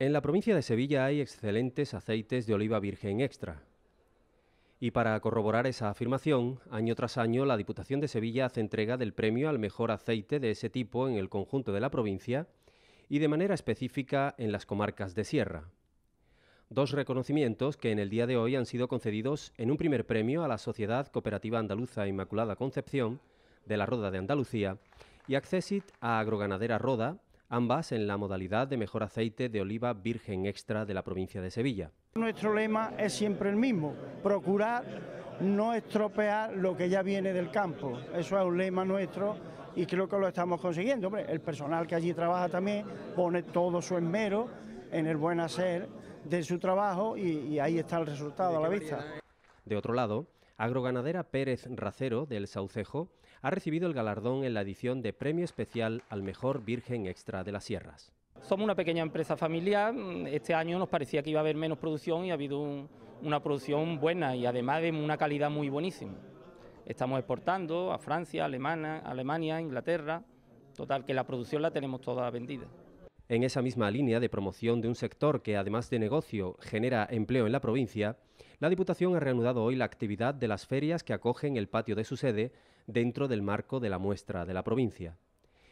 En la provincia de Sevilla hay excelentes aceites de oliva virgen extra. Y para corroborar esa afirmación, año tras año la Diputación de Sevilla hace entrega del premio al mejor aceite de ese tipo en el conjunto de la provincia y de manera específica en las comarcas de Sierra. Dos reconocimientos que en el día de hoy han sido concedidos en un primer premio a la Sociedad Cooperativa Andaluza Inmaculada Concepción de la Roda de Andalucía y Accesit a Agroganadera Roda ambas en la modalidad de mejor aceite de oliva virgen extra de la provincia de Sevilla. Nuestro lema es siempre el mismo, procurar no estropear lo que ya viene del campo. Eso es un lema nuestro y creo que lo estamos consiguiendo. el personal que allí trabaja también pone todo su esmero en el buen hacer de su trabajo y, y ahí está el resultado a la vista. De otro lado, Agroganadera Pérez Racero del Saucejo ha recibido el galardón en la edición de Premio Especial al Mejor Virgen Extra de las Sierras. Somos una pequeña empresa familiar, este año nos parecía que iba a haber menos producción y ha habido una producción buena y además de una calidad muy buenísima. Estamos exportando a Francia, Alemania, Alemania, Inglaterra, total que la producción la tenemos toda vendida. En esa misma línea de promoción de un sector que, además de negocio, genera empleo en la provincia, la Diputación ha reanudado hoy la actividad de las ferias que acogen el patio de su sede dentro del marco de la muestra de la provincia.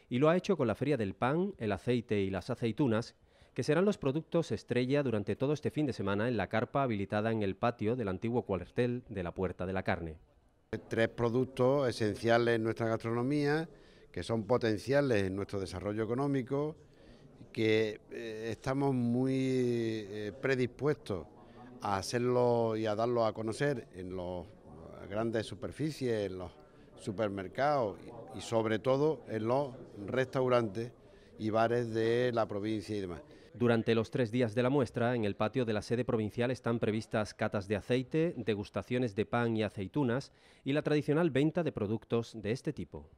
Y lo ha hecho con la Feria del Pan, el aceite y las aceitunas, que serán los productos estrella durante todo este fin de semana en la carpa habilitada en el patio del antiguo cuartel de la Puerta de la Carne. Tres productos esenciales en nuestra gastronomía, que son potenciales en nuestro desarrollo económico, que eh, estamos muy eh, predispuestos a hacerlo y a darlo a conocer en las grandes superficies, en los supermercados y sobre todo en los restaurantes y bares de la provincia y demás. Durante los tres días de la muestra, en el patio de la sede provincial están previstas catas de aceite, degustaciones de pan y aceitunas y la tradicional venta de productos de este tipo.